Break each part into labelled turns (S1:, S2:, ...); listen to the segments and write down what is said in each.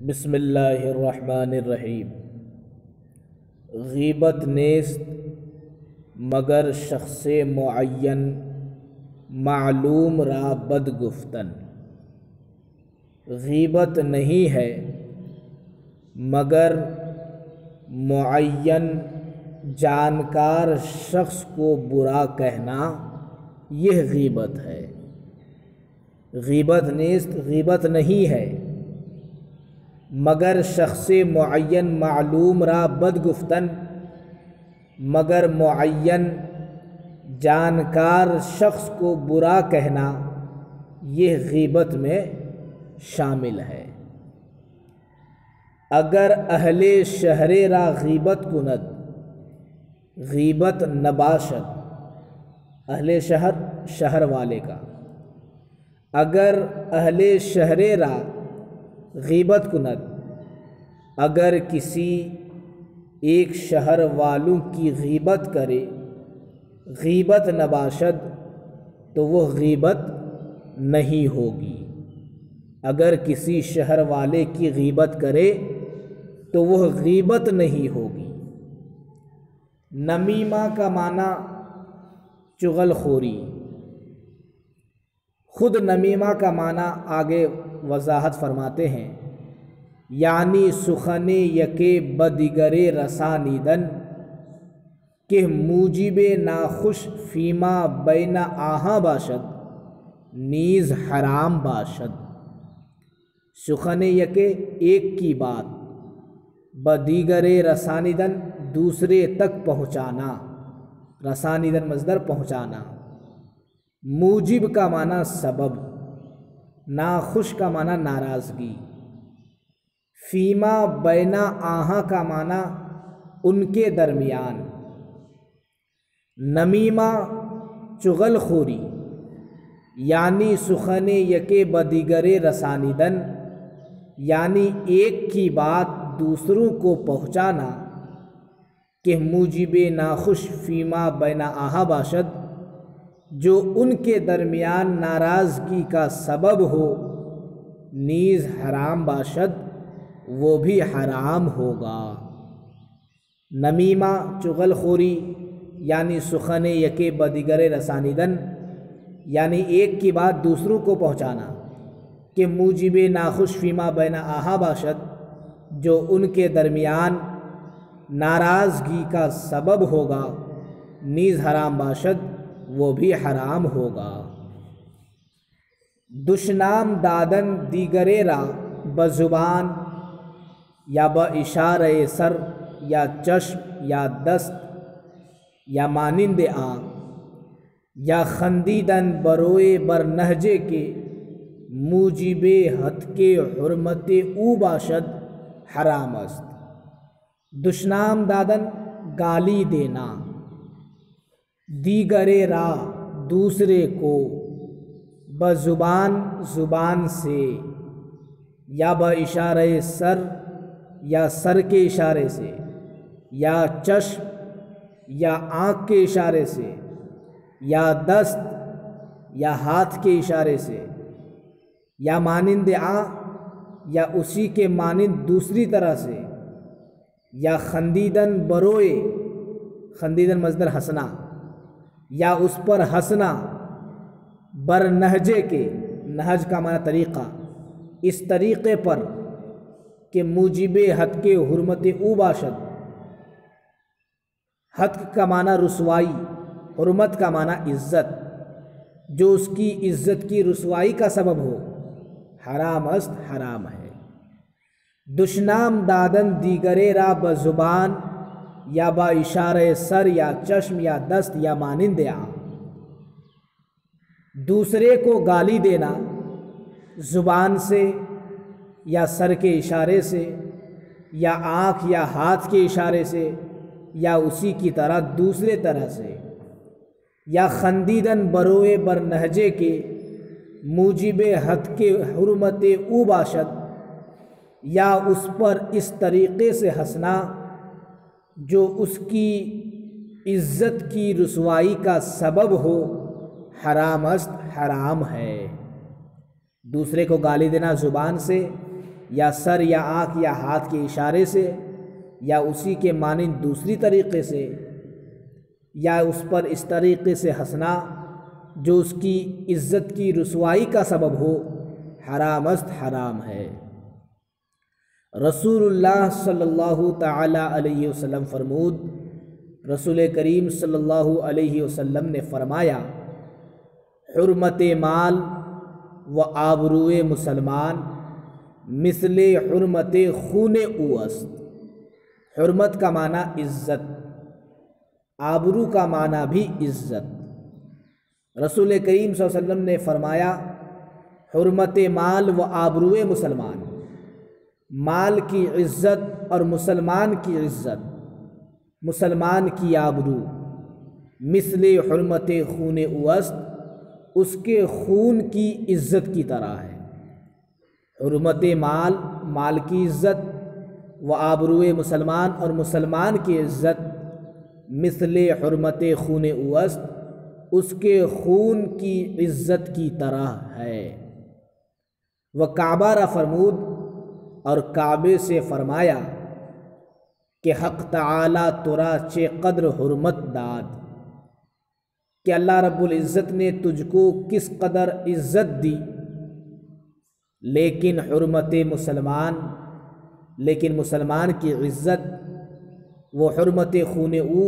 S1: बसमीम ग़ीबत नेस्त, मगर शख्स मुअन मालूम रा बदगुफ्तन। ग़ीबत नहीं है, मगर मुअन जानकार शख्स को बुरा कहना, यह ग़ीबत है। ग़ीबत नेस्त, ग़ीबत नहीं है। मगर शख्स मुन मालूम रा बदगुफ्तन। मगर मुन जानकार शख्स को बुरा कहना यह गीबत में शामिल है। अगर अहले शहरे रा गीबत कुनद गीबत नबाशत, अहले शहर शहर वाले का। अगर अहले शहरे रा गीबत कुनद अगर किसी एक शहर वालों की गीबत करे, गीबत नबाशद तो वह गीबत नहीं होगी। अगर किसी शहर वाले की गीबत करे तो वह गीबत नहीं होगी। नमीमा का माना चुगलखोरी। खुद नमीमा का माना आगे वजाहत फरमाते हैं। यानी सुखन यके बदिगरे रसानीदन के मूजिब नाखुश फीमा बैन आहा बाशद, नीज़ हराम बाशद। सुखन यके एक की बात, बदीगरे रसानिदन दूसरे तक पहुँचाना रसानिदन मजदर पहुँचाना। मूजिब का माना सबब, नाखुश का माना नाराज़गी। फ़ीमा बैना आहा का माना उनके दरमियान। नमीमा चुगलखोरी, यानी सुखन यके बदिगरे रसानिदन, यानी एक की बात दूसरों को पहुँचाना, कि मुजिब नाखुश फ़ीमा बैना आहा बाशद जो उनके दरमियान नाराज़गी का सबब हो, नीज़ हराम बाशद, वो भी हराम होगा। नमीमा चुगलखोरी, यानी सुखन यके बदिगर रसानिदन, यानी एक की बात दूसरों को पहुंचाना, कि मुजिब नाखुश फ़ीमा बैना आहा बाशद, जो उनके दरमियान नाराज़गी का सबब होगा, नीज़ हराम बाशद। वो भी हराम होगा। दुशनाम दादन दीगरेरा बज़ुबान या ब इशार सर या चश्म या दस्त या मानिंद आ या खंदीदन बरोए बर नहजे के मुजिब हत के हरमत ऊ बाशद हराम अस्त दुशनाम दादन गाली देना। दीगरे रा दूसरे को बज़ुबान ज़ुबान से। या ब इशारे सर, या सर के इशारे से। या चश्म, या आँख के इशारे से। या दस्त, या हाथ के इशारे से। या मानिंद आ, या उसी के मानिंद दूसरी तरह से। या खंदीदन बरोए, खंदीदन मजदर हंसना। या उस पर हंसना, बर नहजे के, नहज का माना तरीक़ा। इस तरीक़े पर कि मुजिब हद के हरमत उबाशद हद का माना रसवाई, हरमत का माना इज़्ज़त। जो उसकी इज़्ज़त की रसवाई का सबब हो, हराम अस्त हराम है। दुशनाम दादन दीगरे रा बज़ुबान या बा इशारे सर या चश्म या दस्त या मानिंद या दूसरे को गाली देना ज़ुबान से या सर के इशारे से या आँख या हाथ के इशारे से या उसी की तरह दूसरे तरह से। या खंदीदन बरोए बर नहजे के मुजिब हद के हरमत उबाशद या उस पर इस तरीक़े से हंसना जो उसकी इज़्ज़त की रसवाई का सबब हो हराम अस्त हराम है। दूसरे को गाली देना ज़ुबान से, या सर या आँख या हाथ के इशारे से, या उसी के मानंद दूसरी तरीक़े से, या उस पर इस तरीक़े से हंसना, जो उसकी इज़्ज़त की रसवाई का सबब हो, हरामस्त हराम है। रसूलुल्लाह सल्लल्लाहु ताला अलैहि वसल्लम फरमूद, रसूल करीम सल्लल्लाहु अलैहि वसल्लम ने फरमाया, हरमत माल व आबरूए मुसलमान, मिसल हरमत खून उस्त हरमत का माना इज़्ज़त, आबरू का माना भी इज़्ज़त। रसूल करीम वसल्लम ने फरमाया, हरमत माल व आबरू मुसलमान माल की इज़्ज़त और मुसलमान की इज़्ज़त। मुसलमान की आबरू मिसल हरमत खून उस्त उसके खून की इज़्ज़त की तरह है। हरमत माल माल की इज़्ज़त व आबरू मुसलमान और मुसलमान की इज़्ज़त। मिसल हरमत खून उस्त उसके खून की इज़्ज़त की तरह है। व काबा फरमूद और काबे से फरमाया कि हक़ ताला तुरा चे कदर हरमत दाद। कि अल्लाह रब्बुल इज़्ज़त ने तुझको किस कदर इज़्ज़त दी? लेकिन हरमत मुसलमान, लेकिन मुसलमान की इज़्ज़त वो हरमत खून ऊ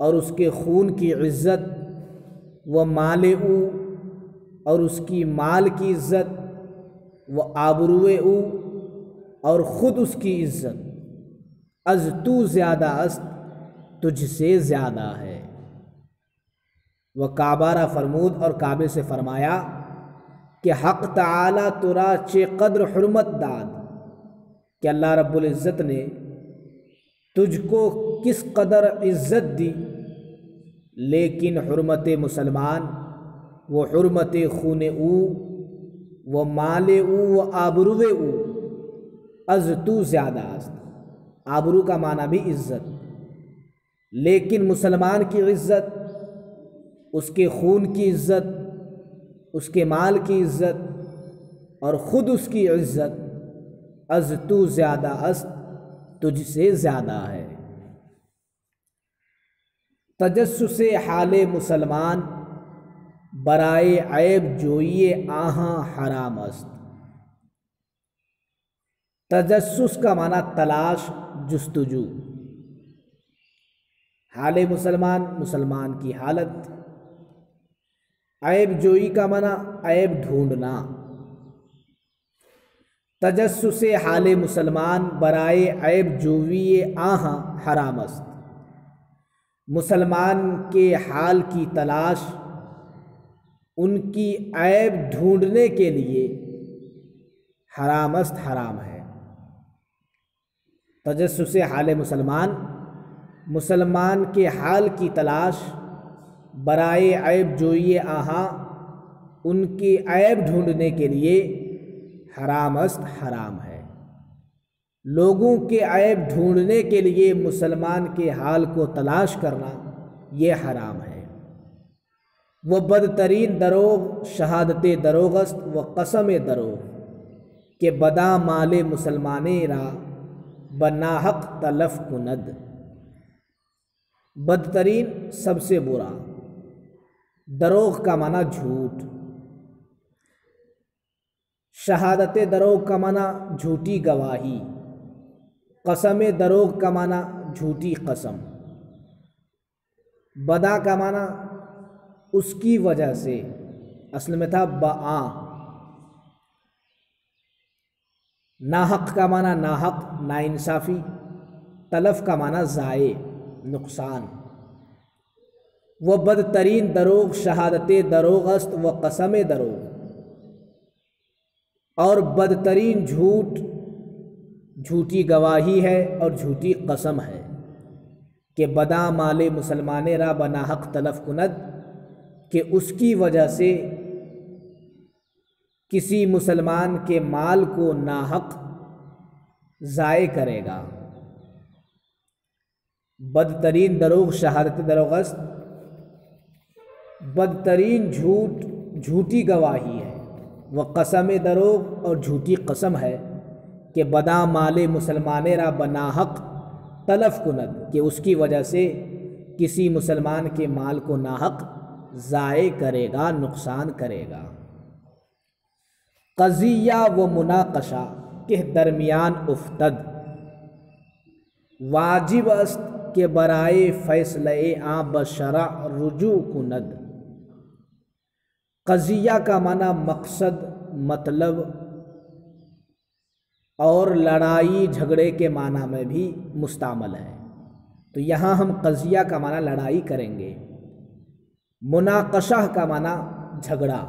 S1: और उसके खून की इज़्ज़त व माल ऊ और उसकी माल की इज़्ज़त व आबरुए ऊ और ख़ुद उसकी इज़्ज़त। अज तू ज़्यादा अस्त, तुझसे ज़्यादा है। वह काबारा फरमूद और काबे से फरमाया, कि हक़ ताला तुरा चे कद्र हरमत दाद। कि अल्लाह रब्बुल इज़्ज़त ने तुझको किस कदर इज़्ज़त दी? लेकिन हरमत मुसलमान, वो हरमत खून ऊ, व माल ऊ, व आबरुए ऊ। अज तू ज़्यादा अस्त आबरू का माना भी इज़्ज़त। लेकिन मुसलमान की इज़्ज़त, उसके खून की इज़्ज़त, उसके माल की इज़्ज़त और ख़ुद उसकी इज़्ज़त अज तू ज़्यादा अस्त तुझसे ज़्यादा है। तजस्स हाल मुसलमान, बराए ऐब जोइए आहाँ हराम अस्त तजस्स का माना तलाश, जस्तजू। हाल मुसलमान मुसलमान की हालत। ऐब जोई का माना ऐब ढूंढना। तजस्स हाल मुसलमान, बराए ऐब जोवी आहा हरामस्त। मुसलमान के हाल की तलाश, उनकी ऐब ढूँढने के लिए हरामस्त हराम है। तजस्स हाल मुसलमान। मुसलमान के हाल की तलाश, बराए ऐब जोइए आहा, उनकी ऐब ढूँढने के लिए हरामस्त हराम है। लोगों के ऐब ढूँढने के लिए मुसलमान के हाल को तलाश करना, ये हराम है। वह बदतरीन दरोग, शहादत दरोगस्त, व कसम दरोग, के बदा माल मुसलमान रा बनाहक तलफ कुनद। बदतरीन सबसे बुरा। दरोग का माना झूठ। शहादत दरोग का माना झूठी गवाही। कसम दरोग का माना झूठी कसम। बदा का माना उसकी वजह से। असल में था बआ। नाहक का माना नाहक, नाइंसाफ़ी। तलफ का माना ज़ाए, नुकसान। व बदतरीन दरोग, शहादत दरोगस्त व कसम दरोग। और बदतरीन झूठ, झूठी गवाही है और झूठी कसम है। कि बदा माल मुसलमान रा बना हक तलफ कुनद, कि उसकी वजह से किसी मुसलमान के माल को नाहक ज़ाय करेगा। बदतरीन दरोग, शहादत दरोगस्त। बदतरीन झूठ, झूठी गवाही है। वह कसम दरोग और झूठी कसम है कि बदा माले मुसलमान रा बनाहक तलफ कुनद कि उसकी वजह से किसी मुसलमान के माल को नाहक ज़ाय करेगा, नुकसान करेगा। कज़िया व मुनाकशा के दरमियान उफ्तद। वाजिब अस्त के बराए फ़ैसले आ बशरा रुजू कुनद। कज़िया का माना मकसद मतलब और लड़ाई झगड़े के माना में भी मुस्तामल है। तो यहाँ हम कज़िया का माना लड़ाई करेंगे। मुनाकशा का माना झगड़ा।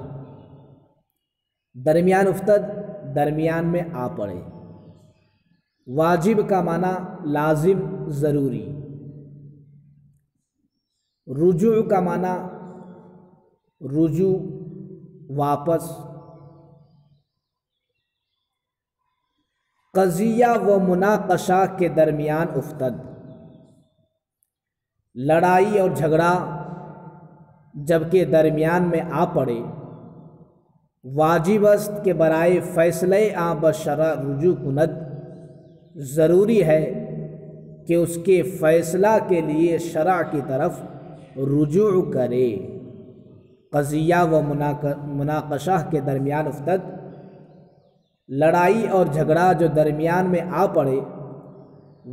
S1: दरमियान उफ्तद, दरमियान में आ पड़े। वाजिब का माना लाजिम, ज़रूरी। रुजू का माना रुजू, वापस। कज़िया व मुनाकशा के दरमियान उफ्तद। लड़ाई और झगड़ा जबकि दरमियान में आ पड़े। वाजिबस्त के बराए फ़ैसले आ बशरा रुजू कुनद ज़रूरी है कि उसके फ़ैसला के लिए शरा की तरफ़ रुजू करे। कज़िया व मुनाकशा के दरमियान उफ्तद। लड़ाई और झगड़ा जो दरमियान में आ पड़े,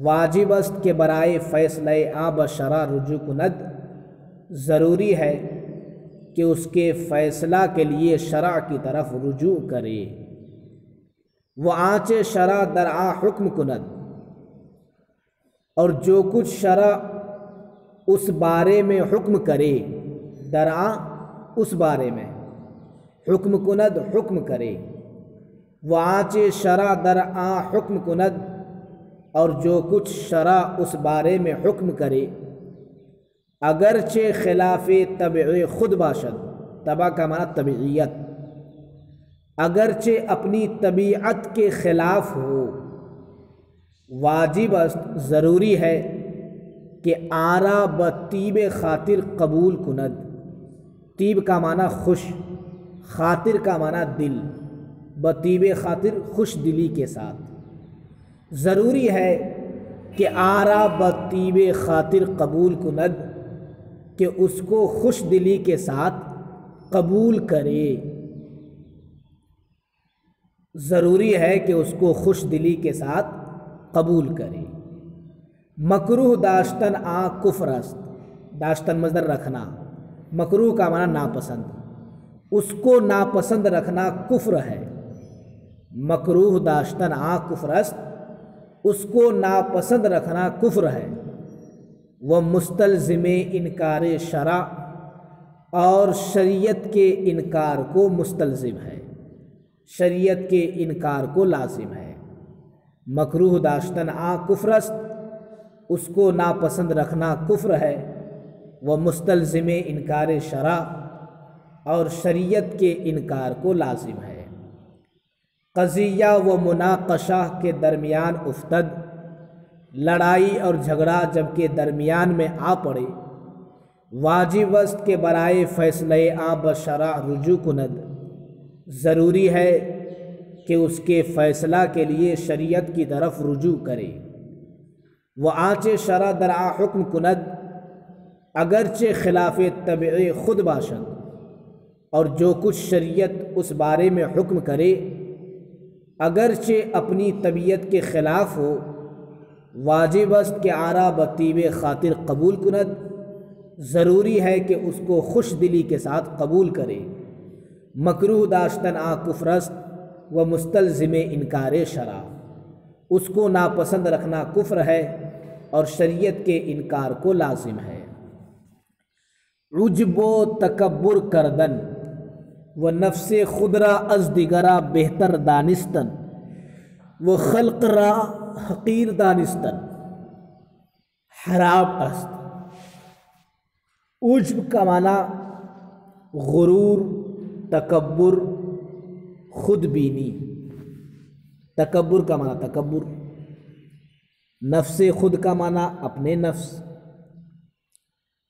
S1: वाजिबस्त के बराए फ़ैसले आ बशरा रुजू कुनद ज़रूरी है कि उसके फ़ैसला के लिए शरा की तरफ़ रुजू करे। वो आँच शरा दरआ हुक्म कुनद और जो कुछ शरा उस बारे में हुक्म करे, दरआ उस बारे में, हुक्म कुनद हुक्म करे। वाच शरा दर आ हुक्म कुनद और जो कुछ शरा उस बारे में हुक्म करे अगरचे खिलाफ तब खुद बाशद तबा का माना तबीयत। अगरचे अपनी तबीयत के ख़िलाफ़ हो, वाजिब ज़रूरी है कि आरा ब तीब खातिर कबूल कुनद। तीब का माना खुश, खातिर का माना दिल बतीब खातिर खुश दिली के साथ। ज़रूरी है कि आरा बतीब खातिर कबूल कुनद। कि उसको खुश दिली के साथ कबूल करे। ज़रूरी है कि उसको खुश दिली के साथ कबूल करे। मकरूह दाश्तन आ कुफरस्त। दाश्तन मजदर रखना। मकरूह का माना नापसंद। उसको नापसंद रखना कुफ्र है। मकरूह दाश्तन आ कुफरस्त। उसको नापसंद रखना कुफ्र है। वह मुस्तलज़िम इनकार शरा और शरीयत के इनकार को मुस्तलज़िम है। शरीयत के इनकार को लाजिम है। मकरूह दाश्तन आ कुफरस्त, उसको नापसंद रखना कुफ्र है। वह मुस्तलज़िम इनकार शरा और शरीयत के इनकार को लाजिम है। कज़िया व मुनाकशा के दरमियान उफ्तद लड़ाई और झगड़ा जबकि दरमियान में आ पड़े। वाजिब वस्त के बराए फ़ैसले आ बशरा रुजू कुनद। ज़रूरी है कि उसके फ़ैसला के लिए शरीयत की तरफ़ रुजू करे। व आँच शरा दरा हुक्म कुनद, अगरचे खिलाफ तब खुद बाशद और जो कुछ शरीयत उस बारे में हुक्म करे, अगरचे अपनी तबीयत के ख़िलाफ़ हो वाजिबस्त के आरा बतीब खातिर कबूल कुनद ज़रूरी है कि उसको खुश दिली के साथ कबूल करे। मकरूह दाश्तन आ कुफरस्त व मुस्तलज़िम इनकार शरा उसको नापसंद रखना कुफ्र है और शरीयत के इनकार को लाजिम है। रुजबो तकबर करदन व नफ्स खुदरा अज दिगरा बेहतर दानिस्तन व खलकरा हकीर दानिस्तन, हराब अस्त उज्ब का माना गुरूर तकबर खुद बीनी। तकबर का माना तकबर नफ्स खुद का माना अपने नफ्स।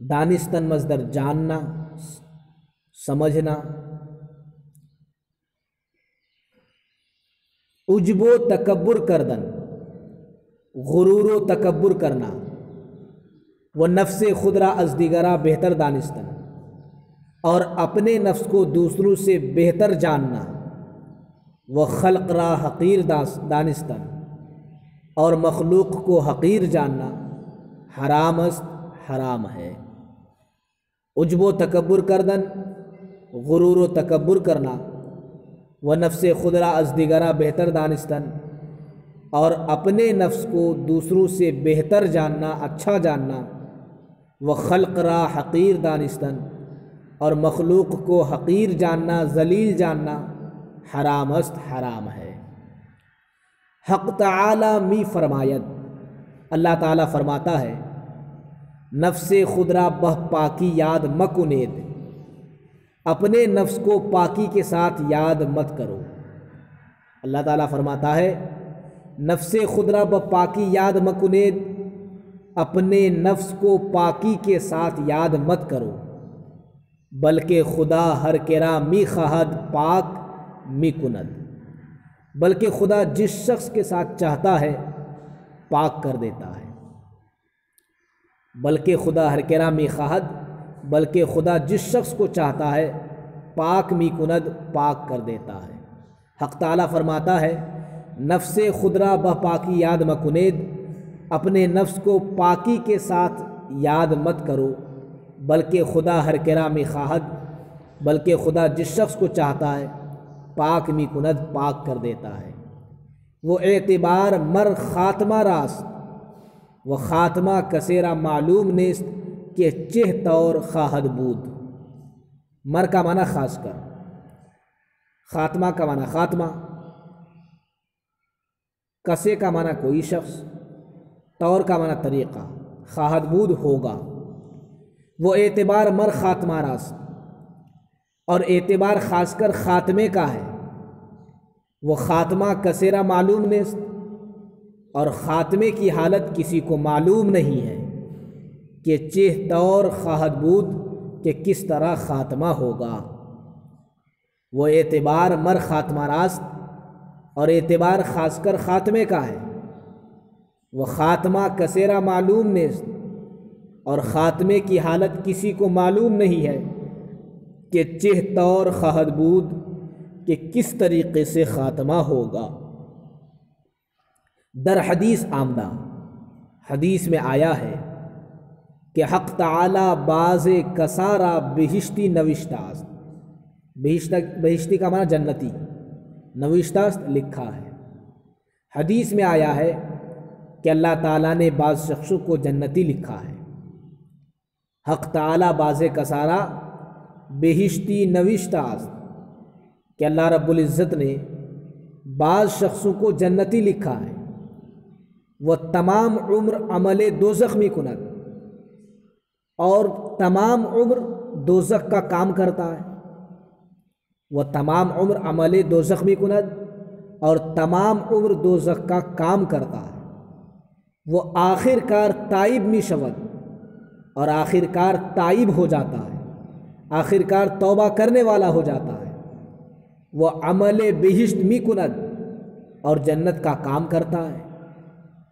S1: दानिस्तन मजदर जानना, समझना। उजबो तकबर करदन। गुरूर व तकबर करना। व नफ्स खुदरा अजदिगरा बेहतर दानिस्तन और अपने नफ्स को दूसरों से बेहतर जानना। व खलकरा हकीर दानिस्तन और मखलूक को हकीर जानना। हरामस्त हराम है। उजबो तकबर करदन, गुरूर तकबर करना। व नफ्स खुदरा अजदिगरा बेहतर दानिस्तन और अपने नफ्स को दूसरों से बेहतर जानना अच्छा जानना। व खलकरा हकीर दानिस्तन, और मखलूक को हकीर जानना, जलील जानना हरामस्त हराम है। हक ताला मी फरमायत, अल्लाह ताला फरमाता है, नफ्स खुदरा बह पाकी याद मकुनेद अपने नफ्स को पाकी के साथ याद मत करो। अल्लाह ताला फरमाता है नफ्स खुदरा ब पाकी याद मकुनेद अपने नफ्स को पाकी के साथ याद मत करो। बल्कि खुदा हर केरा मी खहद, पाक मी कुनद। बल्कि खुदा जिस शख्स के साथ चाहता है, पाक कर देता है। बल्कि खुदा हर केरा मी खहद, बल्कि खुदा जिस शख्स को चाहता है, पाक मी कुनद, पाक कर देता है। हक ताला फरमाता है नफ्स खुदरा बह पाकी याद मकुनेद अपने नफ्स को पाकी के साथ याद मत करो। बल्कि खुदा हर किरा में खाहद, बल्कि खुदा जिस शख्स को चाहता है, पाक मी कुनद, पाक कर देता है। वो एतबार मर ख़ात्मा रास्त, व ख़ात्मा कसेरा मालूम नेस्त के चेह तौर खाहद बूद। मर का माना खास कर ख़ात्मा का माना ख़ात्मा कसे का माना कोई शख्स, तौर का माना तरीक़ा, खाहदबूद होगा। वो एतबार मर ख़ात्मा रास और एतबार ख़ासकर ख़ात्मे का है। वो ख़ात्मा कसेरा मालूम ने और ख़ात्मे की हालत किसी को मालूम नहीं है कि चेह तौर खाहदबूद के किस तरह ख़ात्मा होगा। वो एतबार मर ख़ात्मा रास्त और एतबार ख़ासकर ख़ात्मे का है। वह ख़ात्मा कसेरा मालूम ने और ख़ात्मे की हालत किसी को मालूम नहीं है कि चेह तौर खहदबूद के किस तरीक़े से ख़ात्मा होगा। दर हदीस आमदा, हदीस में आया है कि हक ताला बाज कसारा बहिश्ती नविश्तास्त बहिश्ता बहिश्ती का माना जन्नती। नविश्तास्त लिखा है। हदीस में आया है कि अल्लाह ताला ने बाज़ शख्सों को जन्नती लिखा है। हक ताला बाज कसारा बहिश्ती नविश्तास्त कि अल्लाह रब्बुल इज़्ज़त ने बाज़ शख्सों को जन्नती लिखा है। वह तमाम उम्र अमल दो ज़ख्मी कुनत और तमाम उम्र दोजख का काम करता है। वह तमाम उम्र अमल दो ज़ख्मी कुनद और तमाम उम्र दोजख का काम करता है। वो आखिरकार ताइब में शवद और आखिरकार ताइब हो जाता है। आखिरकार तौबा करने वाला हो जाता है। वह अमल बेहिश्त मी कुनद और जन्नत का काम करता है।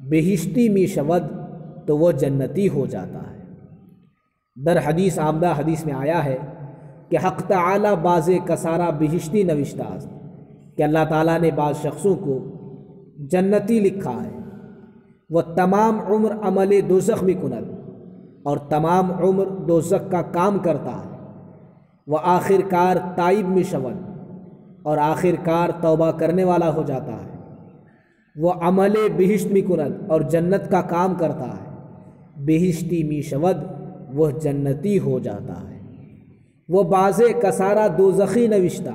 S1: बेहिश्ती मी शवद तो वह जन्नती हो जाता है। दर हदीस आमदा हदीस में आया है कि हक़ ताला बाज़ कसारा बिहिश्ती नविश्ताज, कि अल्लाह ताला ने बाज़ शख्सों को जन्नती लिखा है। वह तमाम उम्र अमल दोजख में कुनत और तमाम उम्र दोजख का काम करता है। वह आखिरकार ताइब में शवन और आखिरकार तौबा करने वाला हो जाता है। वह अमल बिहिश्त में कुनत और जन्नत का काम करता है। बेहिश्ती मी शवद वह जन्नती हो जाता है। वह बाज़ कसारा दो ज़ख़ी नविश्ता।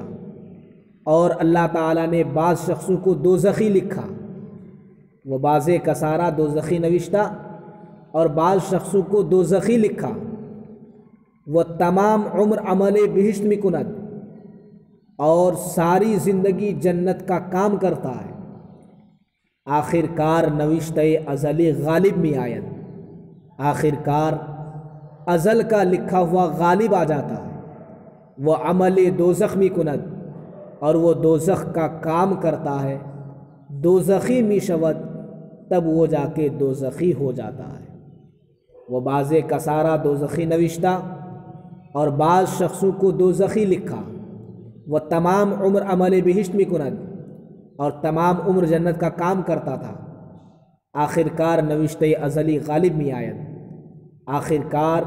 S1: और अल्लाह ताला ने बाज़ शख्सों को दो ज़ख़ी लिखा। वो बाज़ कसारा दो ज़ख़ी नविश्ता और बाज़ शख्सों को दो ज़ख़ी लिखा। वह तमाम उम्र अमल बहिश्त में कुनत और सारी ज़िंदगी जन्नत का काम करता है। आखिरकार नविश्त अज़ली गालिब में आयत आखिरकार अज़ल का लिखा हुआ गालिब आ जाता है। वह अमल दो ज़ख्मी कुनद, और वो दो का काम करता है। दो ज़ख़ी मिशवत, तब वो जाके दो हो जाता है। वो बाज़ कसारा दो ज़ख़ी नविश्ता, और बाज़ शख्सों को दो लिखा। वह तमाम उम्र अमल बहिश्त में कुनद, और तमाम उम्र जन्नत का काम करता था। आखिरकार नविश्त अज़ली गालिब में आयत। आखिरकार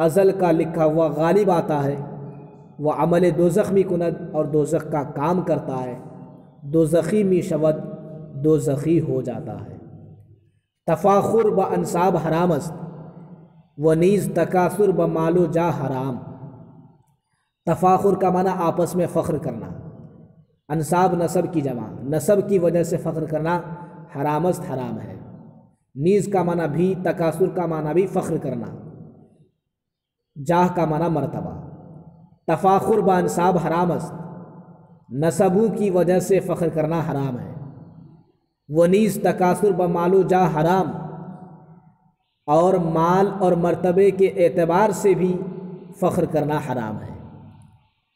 S1: अज़ल का लिखा हुआ गालिब आता है। वह अमल दो ज़ख्मी कुनद और दो जख़ का काम करता है। दो ज़ख़ी में शवद दो ज़ख़ी हो जाता है। तफाखुर ब अनसाब हरामस्त, व नीज़ तकासुर ब मालो जा हराम। तफाखुर का माना आपस में फ़ख्र करना। अनसाब नसब की जमा, नसब की वजह से फ़ख्र करना हरामस्त हराम है। नीज़ का माना भी, तकासुर का माना भी फ़ख्र करना। जाह का माना मरतबा। तफाखुर ब अनसाब हरामस्त नसबों की वजह से फ़ख्र करना हराम है। वनीस तकासुर ब मालो जा हराम। और माल और मर्तबे के एतबार से भी फ़ख्र करना हराम है।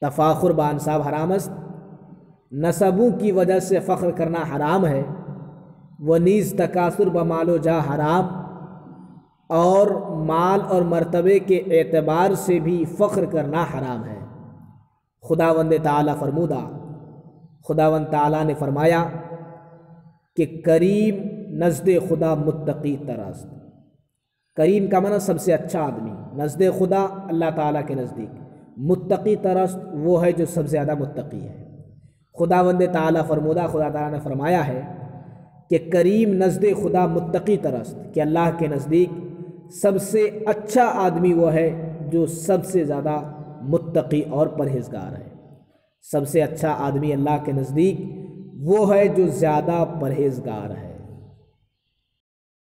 S1: तफाखुर बान साहब हरामस्त नसबों की वजह से फ़ख्र करना हराम है। व नीज़ तकासुर ब मालो जा हराम। और माल और मर्तबे के एतबार से भी फ़ख्र करना हराम है। खुदावंद ताला फरमूदा। खुदावंद ताला ने फरमाया कि करीम नज़द खुदा मुत्तकी तरस्त करीम का माना सबसे अच्छा आदमी। नज़द खुदा अल्लाह ताला के नज़दीक। मुत्तकी तरस्त वो है जो सबसे ज़्यादा मुत्तकी है। खुदा वंद ताला फरमुदा खुदा ताला ने फरमाया है कि करीम नज़द खुदा मुत्तकी तरस्त कि अल्लाह के नज़दीक सबसे अच्छा आदमी वो है जो सबसे ज़्यादा मुत्तकी और परहेजगार है। सबसे अच्छा आदमी अल्लाह के नज़दीक वो है जो ज़्यादा परहेजगार है।